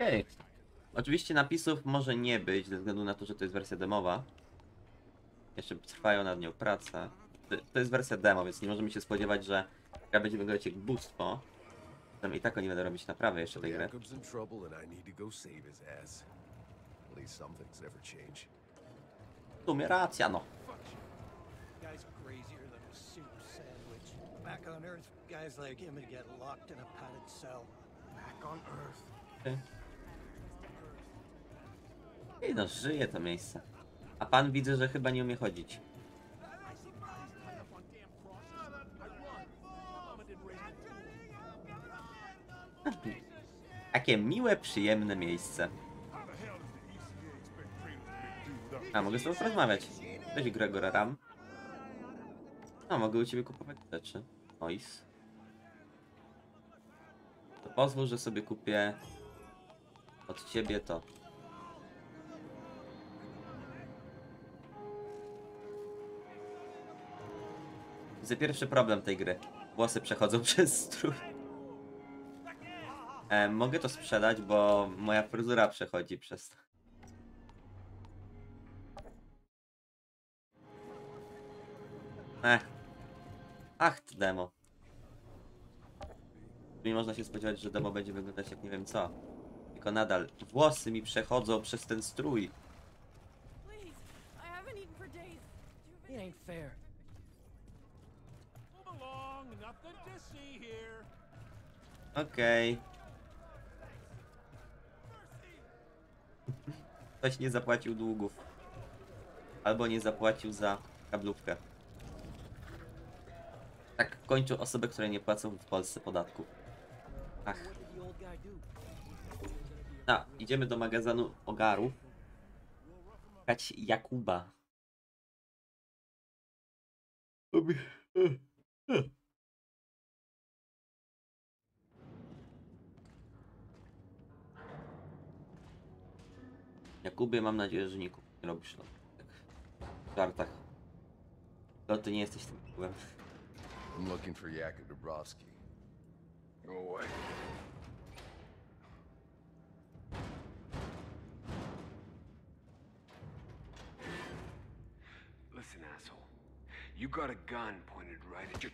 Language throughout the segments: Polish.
Okej. Oczywiście napisów może nie być, ze względu na to, że to jest wersja demowa. Jeszcze trwają nad nią prace. To, jest wersja demo, więc nie możemy się spodziewać, że gra będzie wyglądać jak bóstwo. Zatem i tak oni będą robić naprawę jeszcze tej gry. W sumie racja, no. Guy's crazier than a soup sandwich. Back on Earth, guys like him would get locked in a padded cell. Back on Earth. I no, żyje to miejsce. A pan widzę, że chyba nie umie chodzić. Takie miłe, przyjemne miejsce. A, mogę z tobą porozmawiać. Cześć Gregor Ram. No, mogę u ciebie kupować rzeczy. Ois. To pozwól, że sobie kupię od ciebie to. Widzę pierwszy problem tej gry. Włosy przechodzą przez strój. E, mogę to sprzedać, bo moja fryzura przechodzi przez to. Ech. Ach, to demo. Nie można się spodziewać, że demo będzie wyglądać jak nie wiem co. Tylko nadal włosy mi przechodzą przez ten strój. Please, I haven't eaten for days. It ain't fair. Okej. Ktoś nie zapłacił długów. Albo nie zapłacił za kablówkę. Tak kończą osoby, które nie płacą w Polsce podatków. Ach. A, idziemy do magazynu Ogarów. Szukać Jakuba. Jakubie, mam nadzieję, że nie, robisz no, tak w żartach. To ty nie jesteś tym Jakubem. I'm looking for Jakub Dabrowski. Go away. Listen, asshole. You got a gun pointed right at your.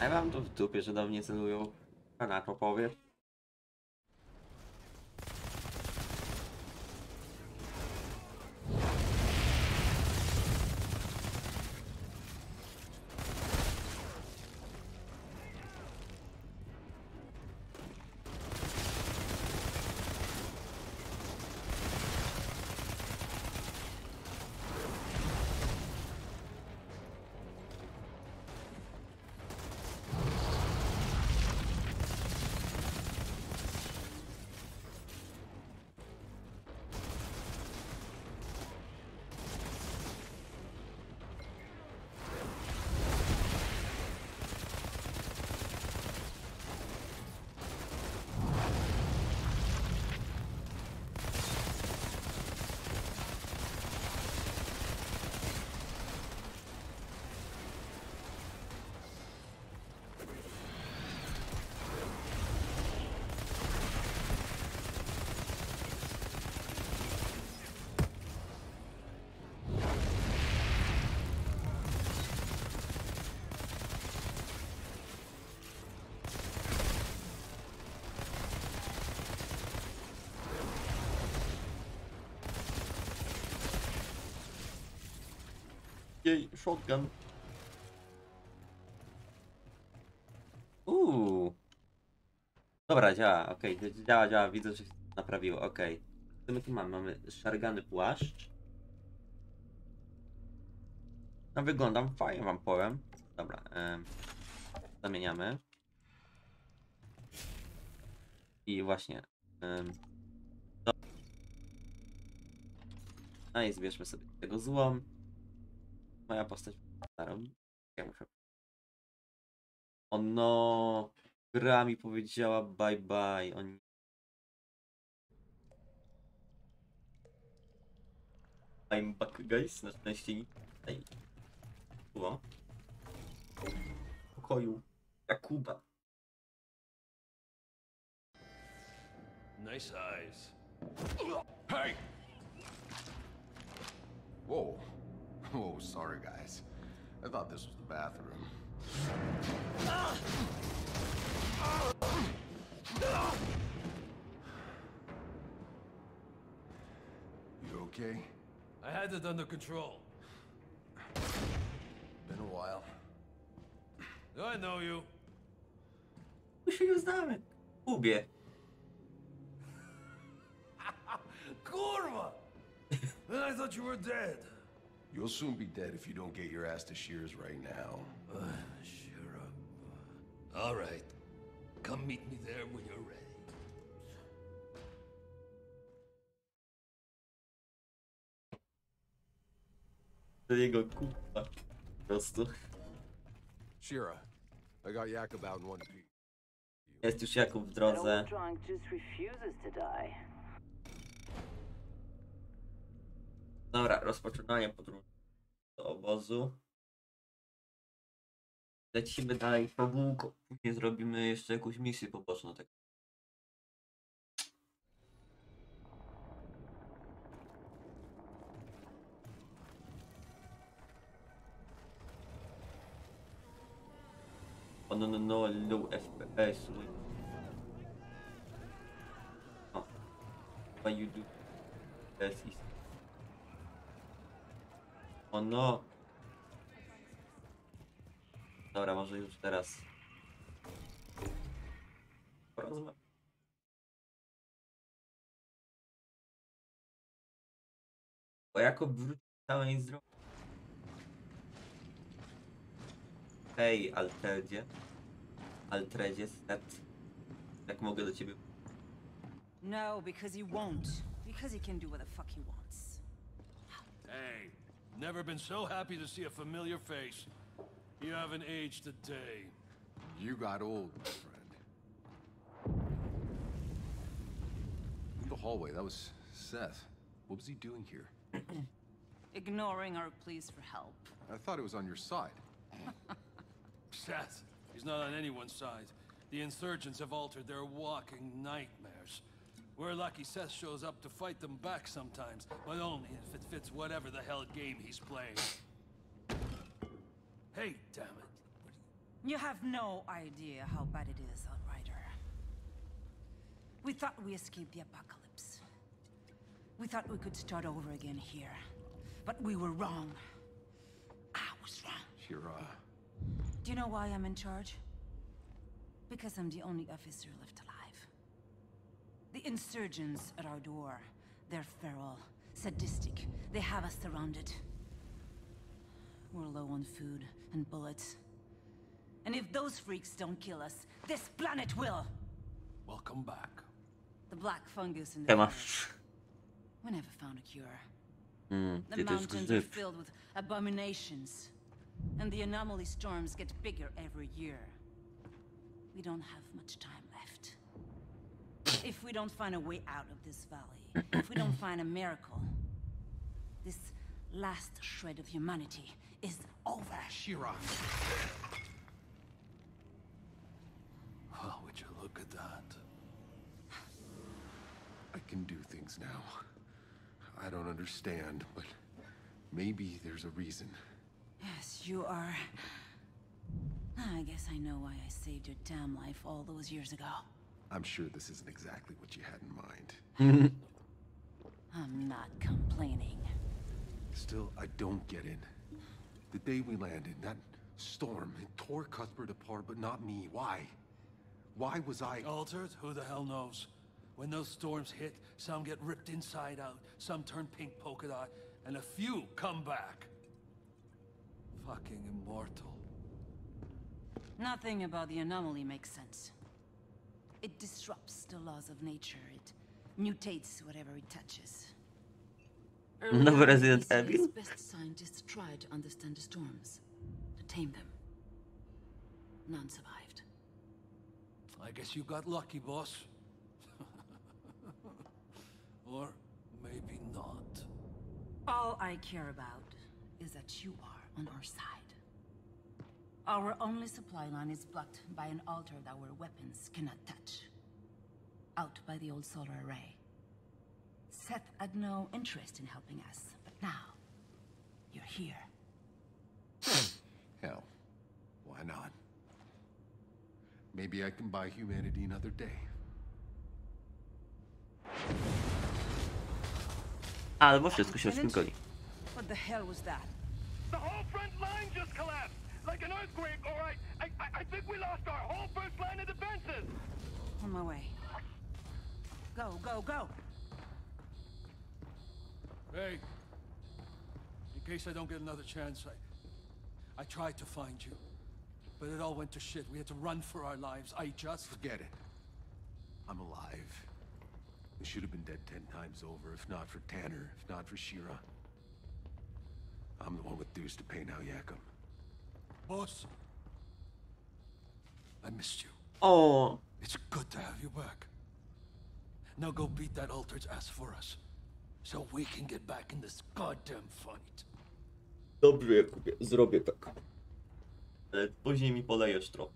A ja mam to w dupie, że do mnie celują. A na to. Jej, shotgun. Uuu. Dobra, działa, okej, działa, działa, widzę, że się naprawiło, okej. Co my tu mamy? Mamy szargany płaszcz. No wyglądam fajnie, wam powiem. Dobra, em, zamieniamy. I właśnie. em, to... No i zbierzmy sobie tego złom. Moja postać. Ja muszę. O no! Gra mi powiedziała bye bye. On... I'm back guys. Na szczęście nie. Ej. Było. Pokoju. Jakuba. Nice eyes. Hey! Whoa. Whoa, sorry, guys. I thought this was the bathroom. You okay? I had it under control. Been a while. Do I know you. My się już znamy. Lubię. Kurwa! and I thought you were dead. You'll soon be dead if you don't get your ass to Shears right now. Sure. uh, All right. Come meet me there when you're ready. Do niego kurwa. Po prostu. Shira, I got Yakub out in one piece. Jest już Jakub w That drodze. Dobra, rozpoczynanie podróży do obozu. Lecimy dalej po wółko. Później zrobimy jeszcze jakąś misję poboczną. Tak. Oh no no no, low FPS. Oh. Why you do this is o no. Dobra, może już teraz. Porozmawiam. Bo Jakub wróci całej zdrowej. Hej, Alterdzie. Altredzie, set. Jak mogę do ciebie... No, because he won't. Because he can do what the fuck he wants. Hey, never been so happy to see a familiar face. You haven't aged a day. You got old, my friend. In the hallway, that was Seth. What was he doing here? Ignoring our pleas for help. I thought it was on your side. Seth, he's not on anyone's side. The insurgents have altered their walking nightmares. We're lucky Seth shows up to fight them back sometimes, but only if it fits whatever the hell game he's playing. Hey, damn it. You have no idea how bad it is, on Ryder. We thought we escaped the apocalypse. We thought we could start over again here. But we were wrong. I was wrong. Shira. Do you know why I'm in charge? Because I'm the only officer left alive. The insurgents at our door, they're feral, sadistic. They have us surrounded. We're low on food and bullets. And if those freaks don't kill us, this planet will! Welcome back. The black fungus in the Siema. air. We never found a cure. Mm, The gdzie to jest mountains are filled with abominations. And the anomaly storms get bigger every year. We don't have much time left. If we don't find a way out of this valley, if we don't find a miracle, this last shred of humanity is over. Shira. Well, would you look at that? I can do things now. I don't understand, but maybe there's a reason. Yes, you are. I guess I know why I saved your damn life all those years ago. I'm sure this isn't exactly what you had in mind. I'm not complaining. Still, I don't get it. The day we landed, that storm, it tore Cuthbert apart, but not me. Why? Why was I... Altered? Who the hell knows? When those storms hit, some get ripped inside out, some turn pink polka dot, and a few come back. Fucking immortal. Nothing about the anomaly makes sense. It disrupts the laws of nature. It mutates whatever it touches. Nowy Resident Early Evil? best scientists tried to understand the storms, to tame them. None survived. I guess you got lucky, boss. or maybe not. All I care about is that you are on our side. Our only supply line is blocked by an altar that our weapons cannot touch. out by the old solar array. Seth had no interest in helping us, but now you're here. Hell, why not? Maybe I can buy humanity another day. Albo wszystko się Lieutenant? zgodi. What the hell was that? The whole front line just collapsed! Like an earthquake, all right? I, I, I think we lost our whole first line of defenses! On my way. Go, go, go! Hey, in case I don't get another chance, I, I tried to find you, but it all went to shit. We had to run for our lives. I just. Forget it. I'm alive. I should have been dead ten times over, if not for Tanner, if not for Shira. I'm the one with dues to pay now, Yakum. Boss, I missed you. O, It's good to have you back. Now go beat that Altered's ass for us, so we can get back in this goddamn fight. dobrze Jakubie, zrobię tak. Ale później mi polejesz trochę.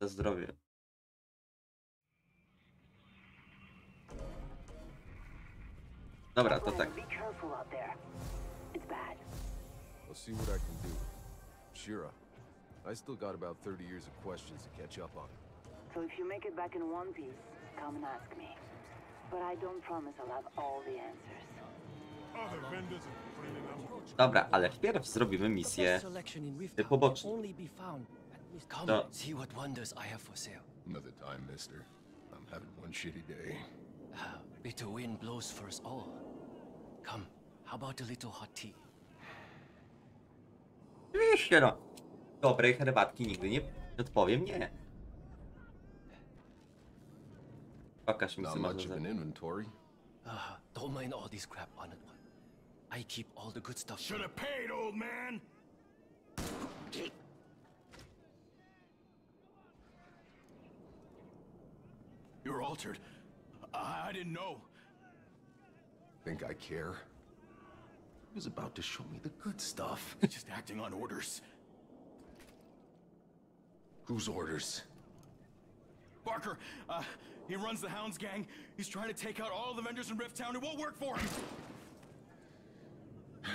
Za zdrowie. Dobra, to tak. See what I can do. Shira, I still got about 30 years of questions to catch up on. So if you make it back in one piece, come and ask me. But I don't promise I'll have all the answers. Dobra, ale wpierw zrobimy misję Selection in Rift y, poboczną. only be found at Rift Come, No. see what wonders I have for sale. Another time, mister. I'm having one shitty day. Ah, bitter wind blows for us all. Come, how about a little hot tea? Oczywiście no. Dobrej herbatki nigdy nie odpowiem nie. Pokaż mi co much można of an za... inventory. Ah, don't mind all this crap on it. I keep all the good stuff. Should have paid, old man! You're altered. I, I didn't know. Think I care? He was about to show me the good stuff. He's just acting on orders. Whose orders? Barker, uh, he runs the Hounds gang. He's trying to take out all the vendors in Rift Town. It won't work for him.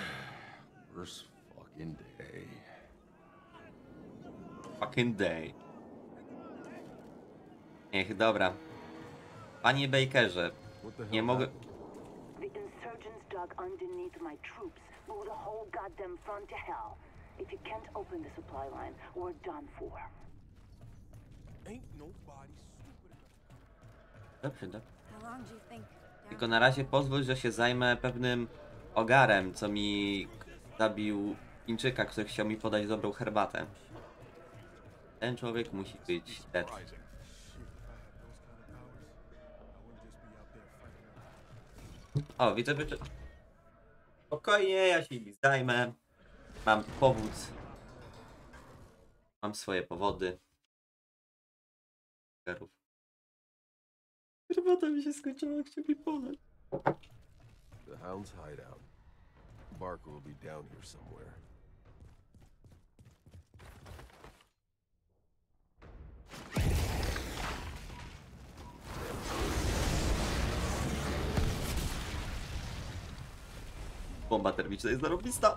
First fucking day. Fucking day. Niech, dobra. Panie Bakerze, What the hell nie mogę... insurgents dug underneath my troops, blew the whole goddamn front to hell. If you can't open the supply line, we're done for. Ain't nobody stupid enough. Dobrze, dobrze. How long do you think? Tylko na razie pozwól, że się zajmę pewnym ogarem, co mi zabił Chińczyka, który chciał mi podać dobrą herbatę. Ten człowiek musi być dead. O, widzę, że... Spokojnie, ja się nimi zajmę. Mam powód. Mam swoje powody. Herbata mi się skończyła, chciał mi podać. The Hound's hideout. Barker will be down here somewhere. Bomba termiczna jest zarobista.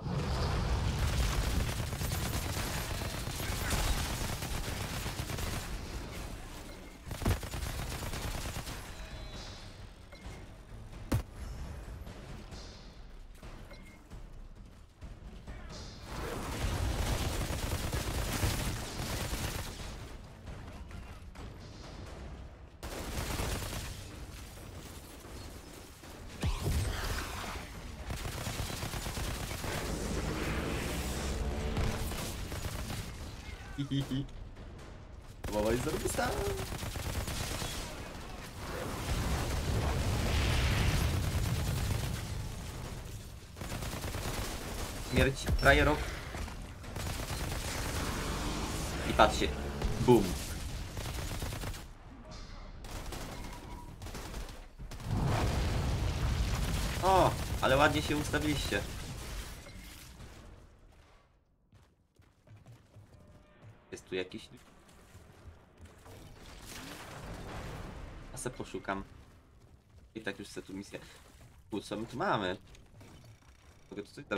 Hihihi. Jest zarobista. Śmierć. I patrzcie. Boom. O, ale ładnie się ustawiliście. Se poszukam. I tak już chcę tu misję. U, co my tu mamy? Mogę tu coś the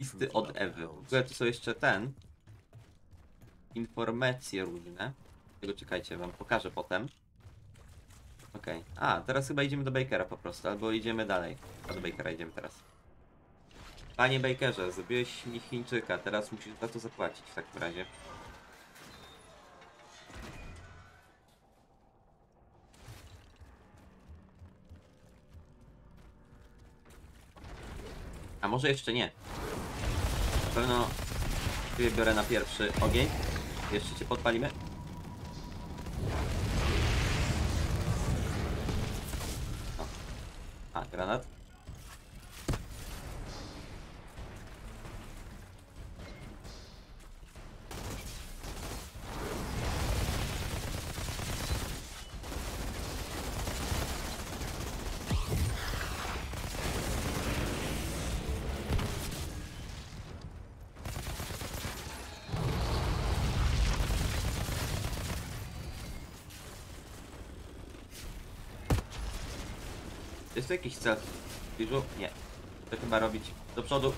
Listy od Ewy. W ogóle tu są jeszcze ten. Informacje różne. Tego czekajcie, wam pokażę potem. Okej. A, teraz chyba idziemy do Bakera po prostu, albo idziemy dalej. A do Bakera idziemy teraz. Panie Bakerze, zrobiłeś mi Chińczyka, teraz musisz za to zapłacić w takim razie. Może jeszcze nie. Na pewno ciebie biorę na pierwszy ogień. Jeszcze cię podpalimy. O. A, granat. Jest tu jakiś cel? w Bliżu? Nie. To chyba robić do przodu.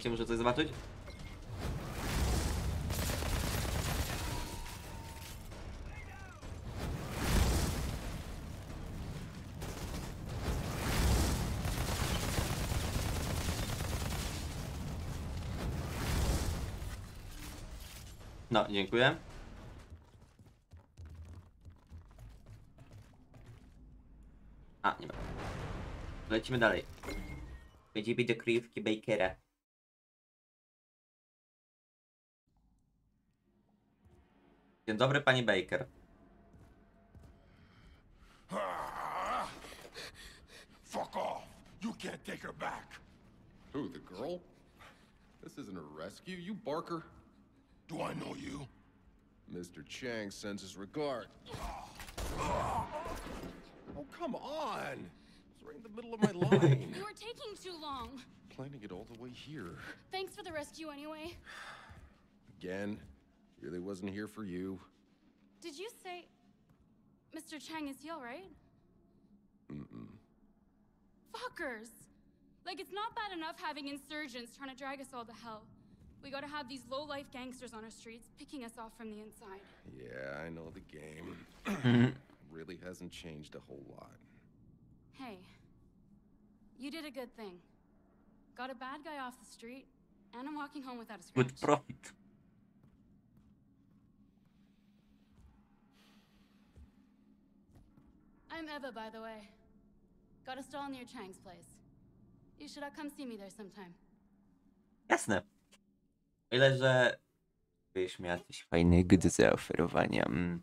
Chcecie może coś zobaczyć? No, dziękuję. A, nie ma. Lecimy dalej. Będziemy do kryjówki Bakera. Dzień dobry, panie Baker. Fuck off! You can't take her back! Who, the girl? This isn't a rescue, you barker. Do I know you? Mr. Chang sends his regard. Oh, come on! It's right in the middle of my line. You are taking too long. Planning it all the way here. Thanks for the rescue anyway. Again, really wasn't here for you. Did you say Mr. Chang is he alright? Mm-mm. Fuckers! Like, it's not bad enough having insurgents trying to drag us all to hell. We gotta have these low-life gangsters on our streets picking us off from the inside. Yeah, I know the game. really hasn't changed a whole lot. Hey, you did a good thing. Got a bad guy off the street, and I'm walking home without a scratch. Good profit. I'm Eva, by the way. Got a stall near Chang's place. You should come see me there sometime. Jasne. O ile, że byś miał coś fajnego do zaoferowania. Mm.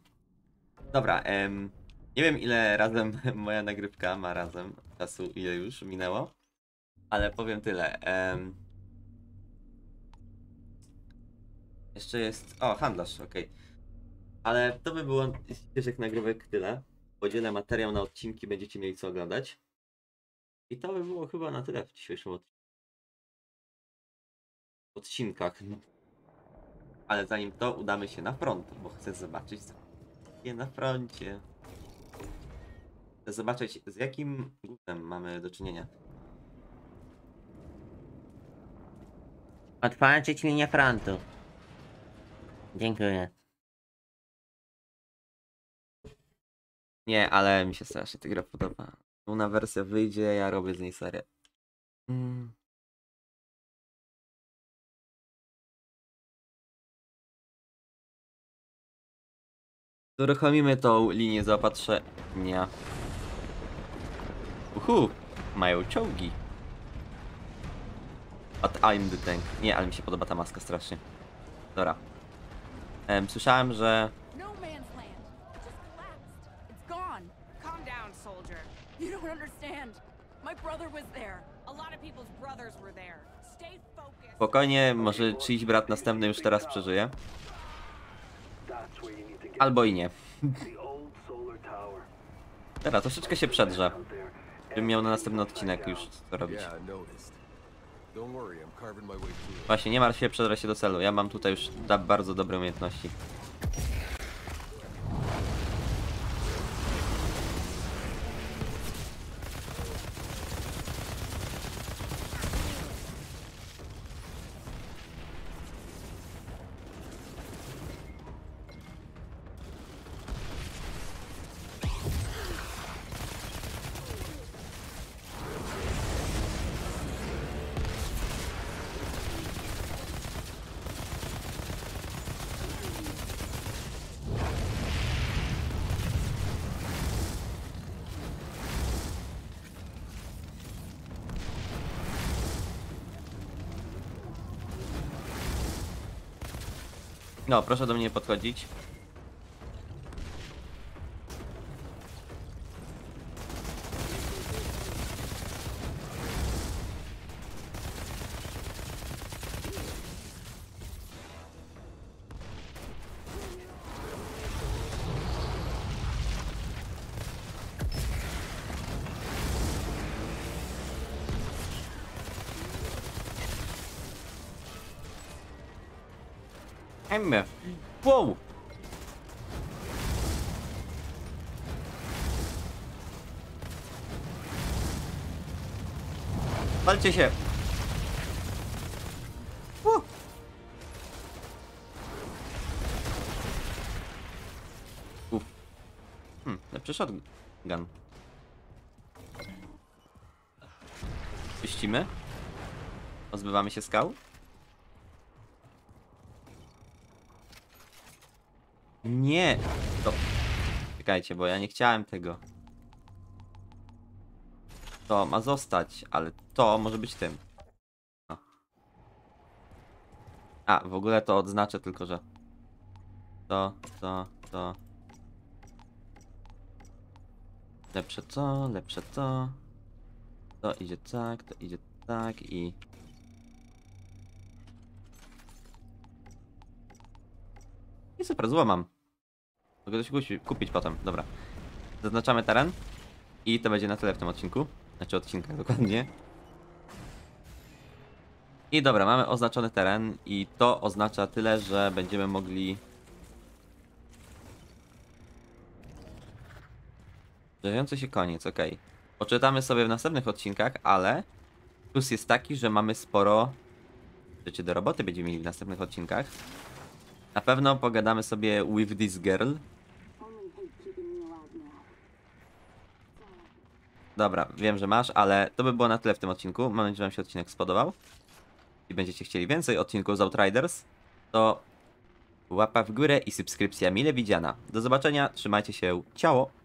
Dobra, em, nie wiem ile razem moja nagrywka ma razem czasu, ile już minęło, ale powiem tyle. em. jeszcze jest. O, handlarz, okej. Ale to by było z dzisiejszych nagrywek tyle. Podzielę materiał na odcinki, będziecie mieli co oglądać. I to by było chyba na tyle w dzisiejszym odcinku odcinkach. Ale zanim to, udamy się na front, bo chcę zobaczyć, co je na froncie. Chcę zobaczyć, z jakim głównym mamy do czynienia. Otworzyć linię frontu. Dziękuję. Nie, ale mi się strasznie ta gra podoba. Una wersja wyjdzie, ja robię z niej serię. Mm. Uruchomimy tą linię zaopatrzenia. Uhu, mają czołgi. But I'm the tank. Nie, ale mi się podoba ta maska strasznie. Dobra. Em, słyszałem, że spokojnie, może czyjś brat następny już teraz przeżyje. Albo i nie. Teraz troszeczkę się przedrze. Bym miał na następny odcinek już co robić. Właśnie, nie martw się, przedrę się do celu. Ja mam tutaj już bardzo dobre umiejętności. No, proszę do mnie podchodzić. Emme. Wow! Walcie się! Wu! Uf. Hmm, lepszy shotgun. Czyścimy? Pozbywamy się skał? Nie! To... Czekajcie, bo ja nie chciałem tego. To ma zostać, ale to może być tym. No. A, w ogóle to odznaczę tylko, że... To, to, to... Lepsze to, lepsze to. To idzie tak, to idzie tak i... I super, złamam. Mogę coś kupi- kupić potem, dobra. Zaznaczamy teren. I to będzie na tyle w tym odcinku. Znaczy odcinkach dokładnie. I dobra, mamy oznaczony teren i to oznacza tyle, że będziemy mogli... Zbliżający się koniec, ok. Poczytamy sobie w następnych odcinkach, ale plus jest taki, że mamy sporo rzeczy do roboty będziemy mieli w następnych odcinkach. Na pewno pogadamy sobie with this girl. Dobra, wiem, że masz, ale to by było na tyle w tym odcinku. Mam nadzieję, że Wam się odcinek spodobał. I będziecie chcieli więcej odcinków z Outriders, to łapa w górę i subskrypcja mile widziana. Do zobaczenia, trzymajcie się, ciało!